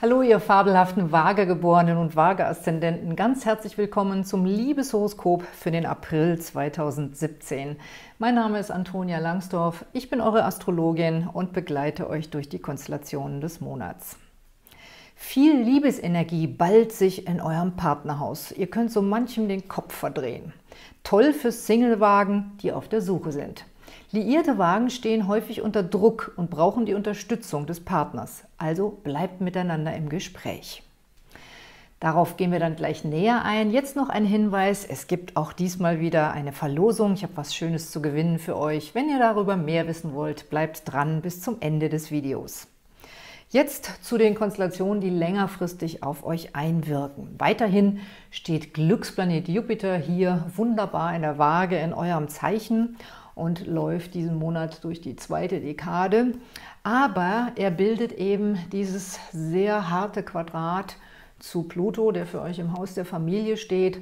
Hallo, ihr fabelhaften Waagegeborenen und Waage-Aszendenten. Ganz herzlich willkommen zum Liebeshoroskop für den April 2017. Mein Name ist Antonia Langsdorf. Ich bin eure Astrologin und begleite euch durch die Konstellationen des Monats. Viel Liebesenergie ballt sich in eurem Partnerhaus. Ihr könnt so manchem den Kopf verdrehen. Toll für Singlewagen, die auf der Suche sind. Liierte Wagen stehen häufig unter Druck und brauchen die Unterstützung des Partners. Also bleibt miteinander im Gespräch. Darauf gehen wir dann gleich näher ein. Jetzt noch ein Hinweis, es gibt auch diesmal wieder eine Verlosung. Ich habe was Schönes zu gewinnen für euch. Wenn ihr darüber mehr wissen wollt, bleibt dran bis zum Ende des Videos. Jetzt zu den Konstellationen, die längerfristig auf euch einwirken. Weiterhin steht Glücksplanet Jupiter hier wunderbar in der Waage in eurem Zeichen und läuft diesen Monat durch die zweite Dekade. Aber er bildet eben dieses sehr harte Quadrat zu Pluto, der für euch im Haus der Familie steht.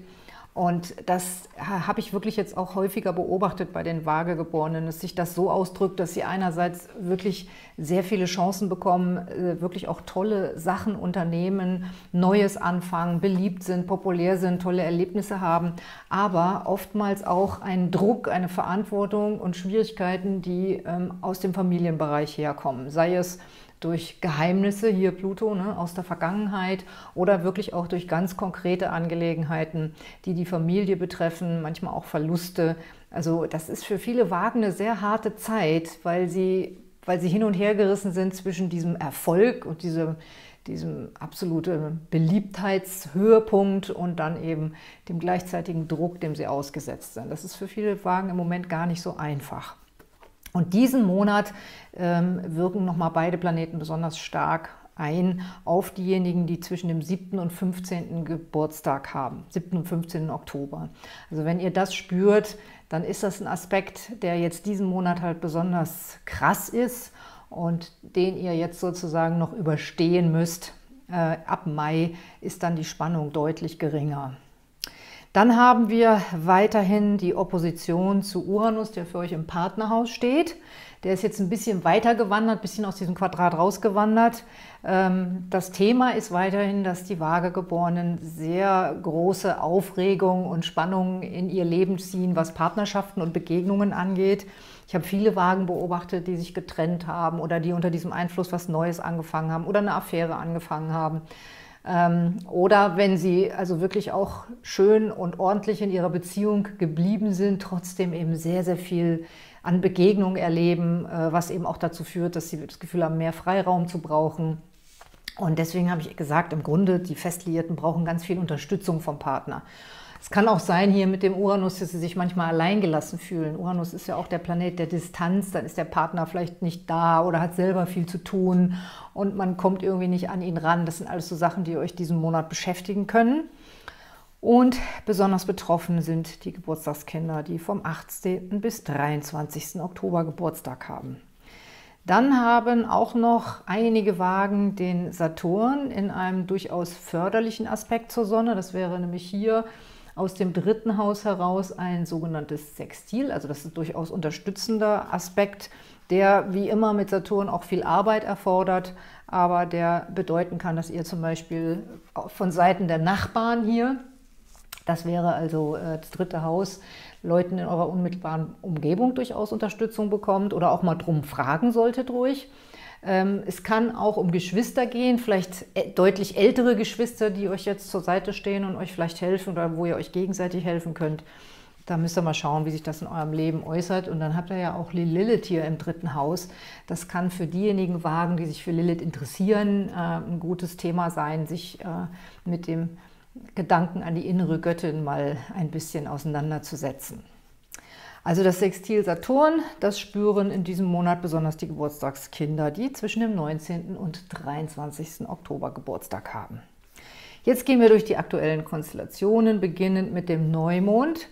Und das habe ich wirklich jetzt auch häufiger beobachtet bei den Waagegeborenen, dass sich das so ausdrückt, dass sie einerseits wirklich sehr viele Chancen bekommen, äh, wirklich auch tolle Sachen unternehmen, Neues anfangen, beliebt sind, populär sind, tolle Erlebnisse haben, aber oftmals auch einen Druck, eine Verantwortung und Schwierigkeiten, die ähm, aus dem Familienbereich herkommen. Sei es durch Geheimnisse, hier Pluto, ne, aus der Vergangenheit oder wirklich auch durch ganz konkrete Angelegenheiten, die die Familie betreffen, manchmal auch Verluste. Also das ist für viele Wagen eine sehr harte Zeit, weil sie, weil sie hin und her gerissen sind zwischen diesem Erfolg und diesem, diesem absoluten Beliebtheitshöhepunkt und dann eben dem gleichzeitigen Druck, dem sie ausgesetzt sind. Das ist für viele Wagen im Moment gar nicht so einfach. Und diesen Monat ähm, wirken nochmal beide Planeten besonders stark ein auf diejenigen, die zwischen dem 7. und 15. Geburtstag haben, 7. und 15. Oktober. Also wenn ihr das spürt, dann ist das ein Aspekt, der jetzt diesen Monat halt besonders krass ist und den ihr jetzt sozusagen noch überstehen müsst. Äh, ab Mai ist dann die Spannung deutlich geringer. Dann haben wir weiterhin die Opposition zu Uranus, der für euch im Partnerhaus steht. Der ist jetzt ein bisschen weiter gewandert, ein bisschen aus diesem Quadrat rausgewandert. Ähm, das Thema ist weiterhin, dass die Waagegeborenen sehr große Aufregung und Spannung in ihr Leben ziehen, was Partnerschaften und Begegnungen angeht. Ich habe viele Wagen beobachtet, die sich getrennt haben oder die unter diesem Einfluss was Neues angefangen haben oder eine Affäre angefangen haben. Ähm, oder wenn sie also wirklich auch schön und ordentlich in ihrer Beziehung geblieben sind, trotzdem eben sehr, sehr viel an Begegnung erleben, äh, was eben auch dazu führt, dass sie das Gefühl haben, mehr Freiraum zu brauchen. Und deswegen habe ich gesagt, im Grunde, die Festliierten brauchen ganz viel Unterstützung vom Partner. Es kann auch sein hier mit dem Uranus, dass sie sich manchmal alleingelassen fühlen. Uranus ist ja auch der Planet der Distanz, dann ist der Partner vielleicht nicht da oder hat selber viel zu tun und man kommt irgendwie nicht an ihn ran. Das sind alles so Sachen, die euch diesen Monat beschäftigen können. Und besonders betroffen sind die Geburtstagskinder, die vom 18. bis 23. Oktober Geburtstag haben. Dann haben auch noch einige Wagen den Saturn in einem durchaus förderlichen Aspekt zur Sonne. Das wäre nämlich hier aus dem dritten Haus heraus ein sogenanntes Sextil, also das ist durchaus unterstützender Aspekt, der wie immer mit Saturn auch viel Arbeit erfordert, aber der bedeuten kann, dass ihr zum Beispiel von Seiten der Nachbarn hier, das wäre also äh, das dritte Haus, Leuten in eurer unmittelbaren Umgebung durchaus Unterstützung bekommt oder auch mal drum fragen solltet ruhig. Ähm, es kann auch um Geschwister gehen, vielleicht deutlich ältere Geschwister, die euch jetzt zur Seite stehen und euch vielleicht helfen oder wo ihr euch gegenseitig helfen könnt. Da müsst ihr mal schauen, wie sich das in eurem Leben äußert. Und dann habt ihr ja auch Lilith hier im dritten Haus. Das kann für diejenigen Wagen, die sich für Lilith interessieren, äh, ein gutes Thema sein, sich äh, mit dem Gedanken an die innere Göttin mal ein bisschen auseinanderzusetzen. Also das Sextil Saturn, das spüren in diesem Monat besonders die Geburtstagskinder, die zwischen dem 19. und 23. Oktober Geburtstag haben. Jetzt gehen wir durch die aktuellen Konstellationen, beginnend mit dem Neumond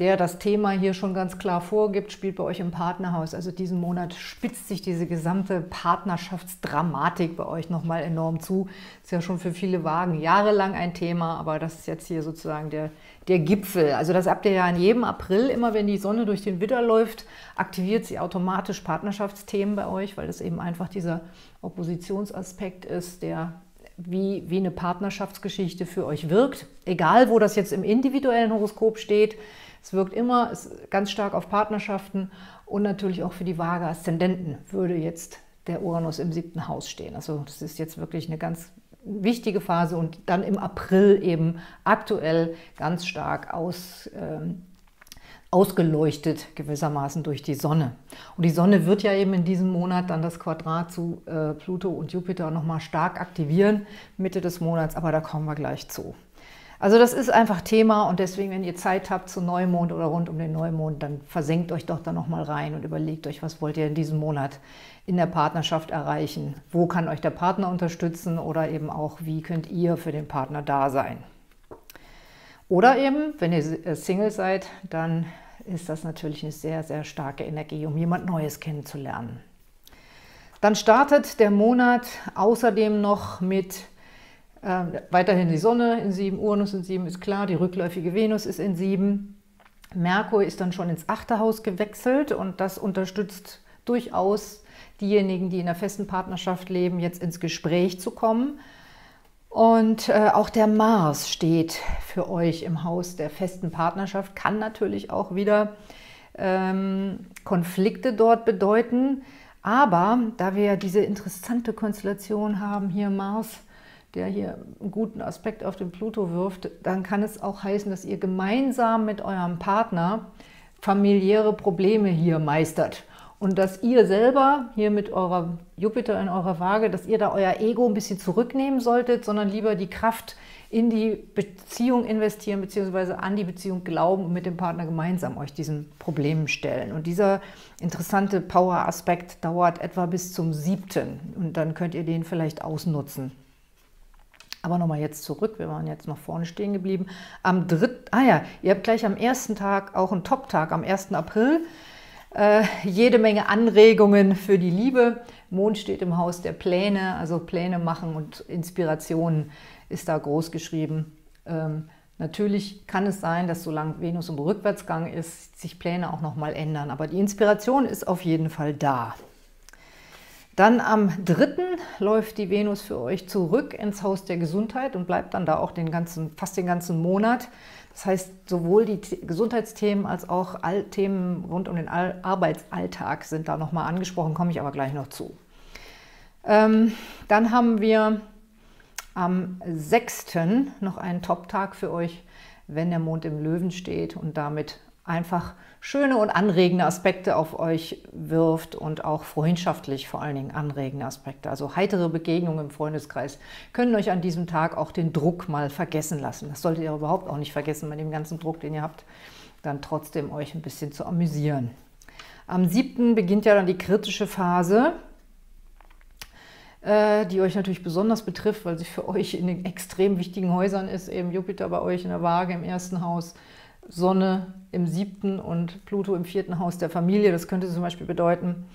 der das Thema hier schon ganz klar vorgibt, spielt bei euch im Partnerhaus. Also diesen Monat spitzt sich diese gesamte Partnerschaftsdramatik bei euch nochmal enorm zu. Ist ja schon für viele Wagen jahrelang ein Thema, aber das ist jetzt hier sozusagen der, der Gipfel. Also das habt ihr ja in jedem April, immer wenn die Sonne durch den Widder läuft, aktiviert sie automatisch Partnerschaftsthemen bei euch, weil das eben einfach dieser Oppositionsaspekt ist, der wie, wie eine Partnerschaftsgeschichte für euch wirkt. Egal, wo das jetzt im individuellen Horoskop steht, es wirkt immer ganz stark auf Partnerschaften und natürlich auch für die Waage Aszendenten würde jetzt der Uranus im siebten Haus stehen. Also das ist jetzt wirklich eine ganz wichtige Phase und dann im April eben aktuell ganz stark aus, ähm, ausgeleuchtet gewissermaßen durch die Sonne. Und die Sonne wird ja eben in diesem Monat dann das Quadrat zu äh, Pluto und Jupiter nochmal stark aktivieren, Mitte des Monats, aber da kommen wir gleich zu. Also das ist einfach Thema und deswegen, wenn ihr Zeit habt zu Neumond oder rund um den Neumond, dann versenkt euch doch da nochmal rein und überlegt euch, was wollt ihr in diesem Monat in der Partnerschaft erreichen? Wo kann euch der Partner unterstützen oder eben auch, wie könnt ihr für den Partner da sein? Oder eben, wenn ihr äh, Single seid, dann ist das natürlich eine sehr, sehr starke Energie, um jemand Neues kennenzulernen. Dann startet der Monat außerdem noch mit äh, weiterhin die Sonne in 7, Uranus in 7 ist klar, die rückläufige Venus ist in 7. Merkur ist dann schon ins achte Haus gewechselt und das unterstützt durchaus diejenigen, die in einer festen Partnerschaft leben, jetzt ins Gespräch zu kommen. Und äh, auch der Mars steht für euch im Haus der festen Partnerschaft, kann natürlich auch wieder ähm, Konflikte dort bedeuten. Aber da wir diese interessante Konstellation haben, hier Mars, der hier einen guten Aspekt auf den Pluto wirft, dann kann es auch heißen, dass ihr gemeinsam mit eurem Partner familiäre Probleme hier meistert. Und dass ihr selber hier mit eurer Jupiter in eurer Waage, dass ihr da euer Ego ein bisschen zurücknehmen solltet, sondern lieber die Kraft in die Beziehung investieren, beziehungsweise an die Beziehung glauben und mit dem Partner gemeinsam euch diesen Problemen stellen. Und dieser interessante Power-Aspekt dauert etwa bis zum siebten. Und dann könnt ihr den vielleicht ausnutzen. Aber nochmal jetzt zurück, wir waren jetzt noch vorne stehen geblieben. Am 3., ah ja, ihr habt gleich am ersten Tag auch einen Top-Tag, am 1. April. Äh, jede Menge Anregungen für die Liebe. Mond steht im Haus der Pläne, also Pläne machen und Inspirationen ist da groß geschrieben. Ähm, natürlich kann es sein, dass solange Venus im Rückwärtsgang ist, sich Pläne auch nochmal ändern. Aber die Inspiration ist auf jeden Fall da. Dann am 3. läuft die Venus für euch zurück ins Haus der Gesundheit und bleibt dann da auch den ganzen, fast den ganzen Monat. Das heißt, sowohl die Gesundheitsthemen als auch Themen rund um den Arbeitsalltag sind da nochmal angesprochen, komme ich aber gleich noch zu. Ähm, dann haben wir am 6. noch einen Top-Tag für euch, wenn der Mond im Löwen steht und damit einfach schöne und anregende Aspekte auf euch wirft und auch freundschaftlich vor allen Dingen anregende Aspekte. Also heitere Begegnungen im Freundeskreis können euch an diesem Tag auch den Druck mal vergessen lassen. Das solltet ihr überhaupt auch nicht vergessen bei dem ganzen Druck, den ihr habt, dann trotzdem euch ein bisschen zu amüsieren. Am 7. beginnt ja dann die kritische Phase, äh, die euch natürlich besonders betrifft, weil sie für euch in den extrem wichtigen Häusern ist, eben Jupiter bei euch in der Waage im ersten Haus, Sonne im siebten und Pluto im vierten Haus der Familie. Das könnte zum Beispiel bedeuten,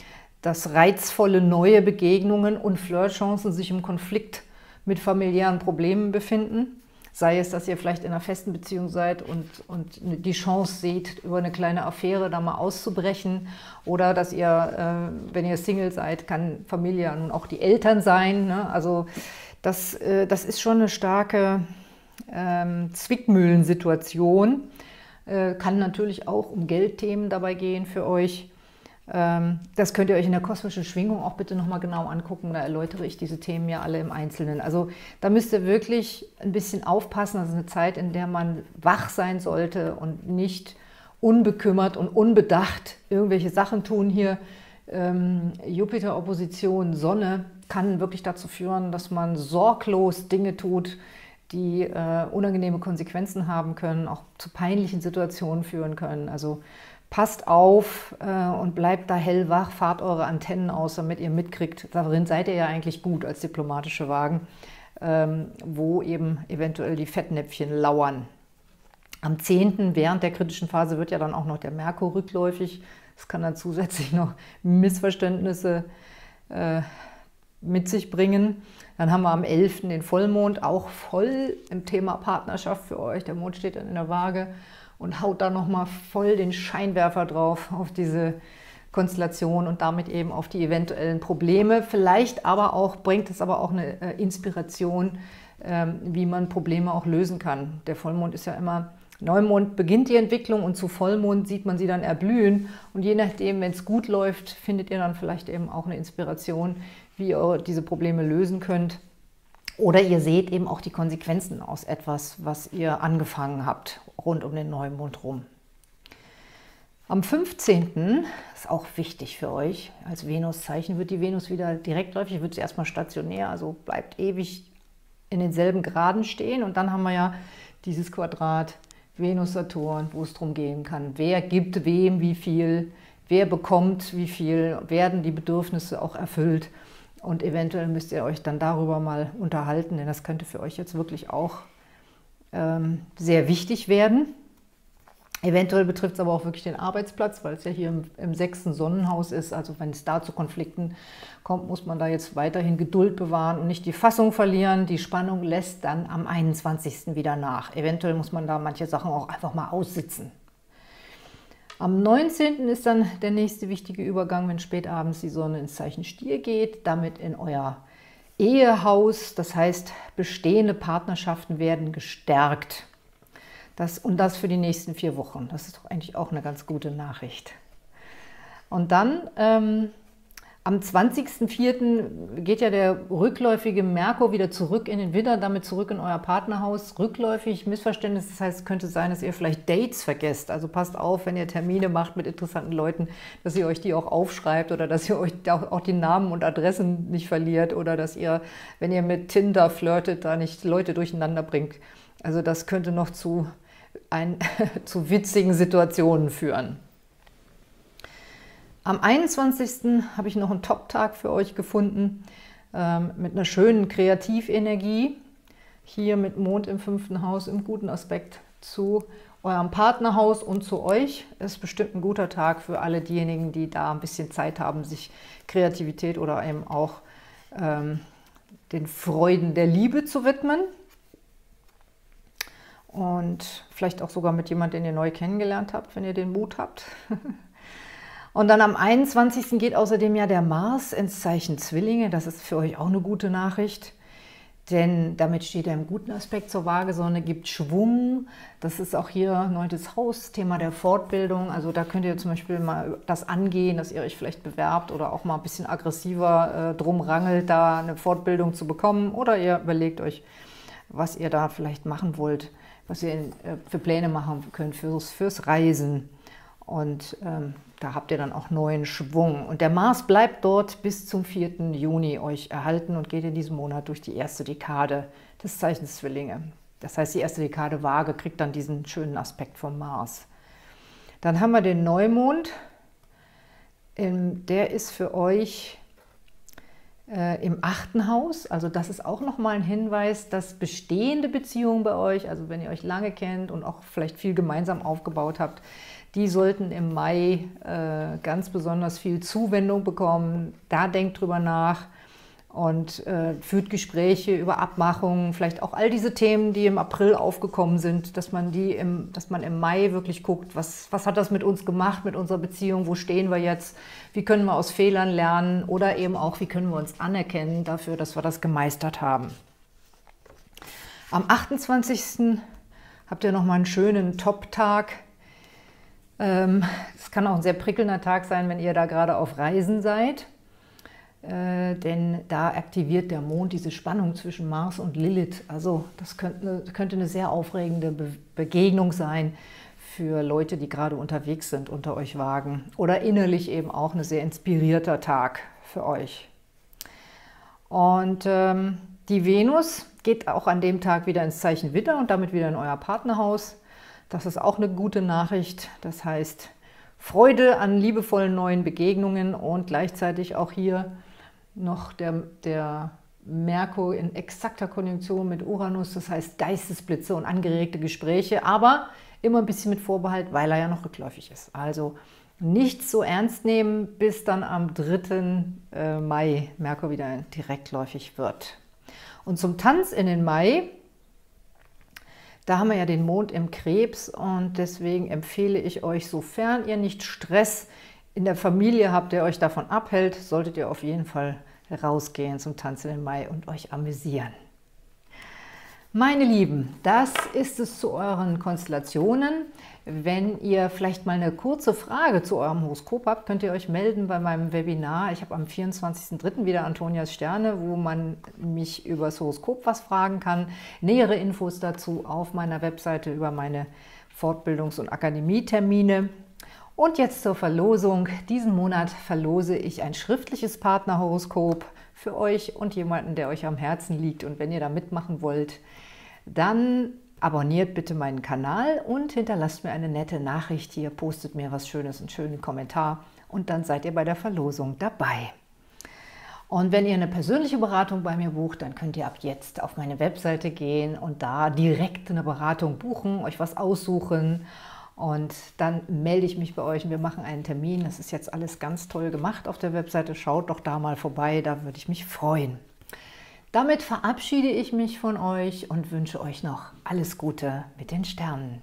dass reizvolle neue Begegnungen und Flirtchancen sich im Konflikt mit familiären Problemen befinden. Sei es, dass ihr vielleicht in einer festen Beziehung seid und, und die Chance seht, über eine kleine Affäre da mal auszubrechen. Oder dass ihr, äh, wenn ihr Single seid, kann Familie nun auch die Eltern sein. Ne? Also das, äh, das ist schon eine starke ähm, Zwickmühlensituation. Äh, kann natürlich auch um Geldthemen dabei gehen für euch. Ähm, das könnt ihr euch in der kosmischen Schwingung auch bitte nochmal genau angucken. Da erläutere ich diese Themen ja alle im Einzelnen. Also da müsst ihr wirklich ein bisschen aufpassen. Das ist eine Zeit, in der man wach sein sollte und nicht unbekümmert und unbedacht irgendwelche Sachen tun hier. Ähm, Jupiter-Opposition, Sonne kann wirklich dazu führen, dass man sorglos Dinge tut, die äh, unangenehme Konsequenzen haben können, auch zu peinlichen Situationen führen können. Also passt auf äh, und bleibt da hellwach, fahrt eure Antennen aus, damit ihr mitkriegt, darin seid ihr ja eigentlich gut als diplomatische Wagen, ähm, wo eben eventuell die Fettnäpfchen lauern. Am 10. während der kritischen Phase wird ja dann auch noch der Merkur rückläufig. Es kann dann zusätzlich noch Missverständnisse äh, mit sich bringen. Dann haben wir am 11. den Vollmond, auch voll im Thema Partnerschaft für euch. Der Mond steht dann in der Waage und haut da nochmal voll den Scheinwerfer drauf auf diese Konstellation und damit eben auf die eventuellen Probleme. Vielleicht aber auch, bringt es aber auch eine äh, Inspiration, ähm, wie man Probleme auch lösen kann. Der Vollmond ist ja immer, Neumond beginnt die Entwicklung und zu Vollmond sieht man sie dann erblühen. Und je nachdem, wenn es gut läuft, findet ihr dann vielleicht eben auch eine Inspiration, wie ihr diese Probleme lösen könnt. Oder ihr seht eben auch die Konsequenzen aus etwas, was ihr angefangen habt, rund um den Neumond rum. Am 15. ist auch wichtig für euch, als Venuszeichen wird die Venus wieder direktläufig, wird sie erstmal stationär, also bleibt ewig in denselben Graden stehen. Und dann haben wir ja dieses Quadrat Venus-Saturn, wo es darum gehen kann, wer gibt wem wie viel, wer bekommt wie viel, werden die Bedürfnisse auch erfüllt. Und eventuell müsst ihr euch dann darüber mal unterhalten, denn das könnte für euch jetzt wirklich auch ähm, sehr wichtig werden. Eventuell betrifft es aber auch wirklich den Arbeitsplatz, weil es ja hier im, im, sechsten Sonnenhaus ist. Also wenn es da zu Konflikten kommt, muss man da jetzt weiterhin Geduld bewahren und nicht die Fassung verlieren. Die Spannung lässt dann am 21. wieder nach. Eventuell muss man da manche Sachen auch einfach mal aussitzen. Am 19. ist dann der nächste wichtige Übergang, wenn spät abends die Sonne ins Zeichen Stier geht, damit in euer Ehehaus. Das heißt, bestehende Partnerschaften werden gestärkt. Das, und das für die nächsten vier Wochen. Das ist doch eigentlich auch eine ganz gute Nachricht. Und dann ähm, am 20.04. geht ja der rückläufige Merkur wieder zurück in den Widder, damit zurück in euer Partnerhaus. Rückläufig, Missverständnis, das heißt, könnte sein, dass ihr vielleicht Dates vergesst. Also passt auf, wenn ihr Termine macht mit interessanten Leuten, dass ihr euch die auch aufschreibt oder dass ihr euch auch die Namen und Adressen nicht verliert oder dass ihr, wenn ihr mit Tinder flirtet, da nicht Leute durcheinander bringt. Also das könnte noch zu, ein, zu witzigen Situationen führen. Am 21. habe ich noch einen Top-Tag für euch gefunden ähm, mit einer schönen Kreativenergie. Hier mit Mond im fünften Haus im guten Aspekt zu eurem Partnerhaus und zu euch. Ist bestimmt ein guter Tag für alle diejenigen, die da ein bisschen Zeit haben, sich Kreativität oder eben auch ähm, den Freuden der Liebe zu widmen. Und vielleicht auch sogar mit jemandem, den ihr neu kennengelernt habt, wenn ihr den Mut habt. Und dann am 21. geht außerdem ja der Mars ins Zeichen Zwillinge. Das ist für euch auch eine gute Nachricht. Denn damit steht er im guten Aspekt zur Waagesonne, gibt Schwung. Das ist auch hier neuntes Haus, Thema der Fortbildung. Also da könnt ihr zum Beispiel mal das angehen, dass ihr euch vielleicht bewerbt oder auch mal ein bisschen aggressiver äh, drum rangelt, da eine Fortbildung zu bekommen. Oder ihr überlegt euch, was ihr da vielleicht machen wollt, was ihr äh, für Pläne machen könnt fürs, fürs Reisen. Und ähm, da habt ihr dann auch neuen Schwung. Und der Mars bleibt dort bis zum 4. Juni euch erhalten und geht in diesem Monat durch die erste Dekade des Zeichens Zwillinge. Das heißt, die erste Dekade Waage kriegt dann diesen schönen Aspekt vom Mars. Dann haben wir den Neumond. Der ist für euch äh, im achten Haus. Also das ist auch nochmal ein Hinweis, dass bestehende Beziehungen bei euch, also wenn ihr euch lange kennt und auch vielleicht viel gemeinsam aufgebaut habt, die sollten im Mai äh, ganz besonders viel Zuwendung bekommen. Da denkt drüber nach und äh, führt Gespräche über Abmachungen, vielleicht auch all diese Themen, die im April aufgekommen sind, dass man die im, dass man im Mai wirklich guckt, was, was hat das mit uns gemacht, mit unserer Beziehung, wo stehen wir jetzt, wie können wir aus Fehlern lernen oder eben auch, wie können wir uns anerkennen dafür, dass wir das gemeistert haben. Am 28. habt ihr nochmal einen schönen Top-Tag es kann auch ein sehr prickelnder Tag sein, wenn ihr da gerade auf Reisen seid, äh, denn da aktiviert der Mond diese Spannung zwischen Mars und Lilith. Also das könnte, könnte eine sehr aufregende Begegnung sein für Leute, die gerade unterwegs sind, unter euch wagen. Oder innerlich eben auch ein sehr inspirierter Tag für euch. Und ähm, die Venus geht auch an dem Tag wieder ins Zeichen Witter und damit wieder in euer Partnerhaus. Das ist auch eine gute Nachricht. Das heißt, Freude an liebevollen neuen Begegnungen und gleichzeitig auch hier noch der, der Merkur in exakter Konjunktion mit Uranus, das heißt Geistesblitze und angeregte Gespräche, aber immer ein bisschen mit Vorbehalt, weil er ja noch rückläufig ist. Also nicht so ernst nehmen, bis dann am 3. Äh, Mai Merkur wieder direktläufig wird. Und zum Tanz in den Mai da haben wir ja den Mond im Krebs und deswegen empfehle ich euch, sofern ihr nicht Stress in der Familie habt, der euch davon abhält, solltet ihr auf jeden Fall rausgehen zum Tanzen im Mai und euch amüsieren. Meine Lieben, das ist es zu euren Konstellationen. Wenn ihr vielleicht mal eine kurze Frage zu eurem Horoskop habt, könnt ihr euch melden bei meinem Webinar. Ich habe am 24.03. wieder Antonias Sterne, wo man mich über das Horoskop was fragen kann. Nähere Infos dazu auf meiner Webseite über meine Fortbildungs- und Akademietermine. Und jetzt zur Verlosung. Diesen Monat verlose ich ein schriftliches Partnerhoroskop für euch und jemanden, der euch am Herzen liegt. Und wenn ihr da mitmachen wollt, dann abonniert bitte meinen Kanal und hinterlasst mir eine nette Nachricht hier, postet mir was Schönes, einen schönen Kommentar und dann seid ihr bei der Verlosung dabei. Und wenn ihr eine persönliche Beratung bei mir bucht, dann könnt ihr ab jetzt auf meine Webseite gehen und da direkt eine Beratung buchen, euch was aussuchen und dann melde ich mich bei euch und wir machen einen Termin. Das ist jetzt alles ganz toll gemacht auf der Webseite. Schaut doch da mal vorbei, da würde ich mich freuen. Damit verabschiede ich mich von euch und wünsche euch noch alles Gute mit den Sternen.